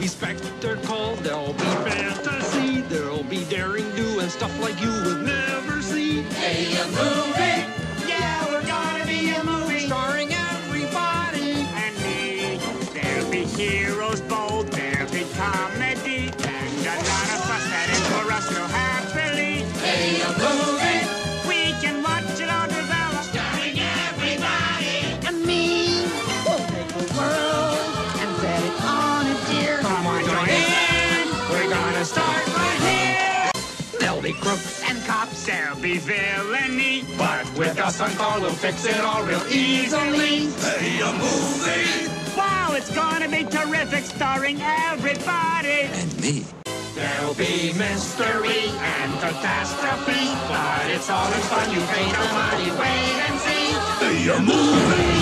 be spectacle, there'll be fantasy, there'll be daring do and stuff like you would never see. Hey, a movie! Yeah, we're gonna be a movie! Starring everybody. And me. There'll be heroes bold, there'll be comedy, There'll be crooks and cops, there'll be villainy. But with us on call, we'll fix it all real easily. Hey, a movie. Wow, it's gonna be terrific, starring everybody. And me. There'll be mystery and catastrophe, but it's all in fun. You pay no money, wait and see. Hey, a movie.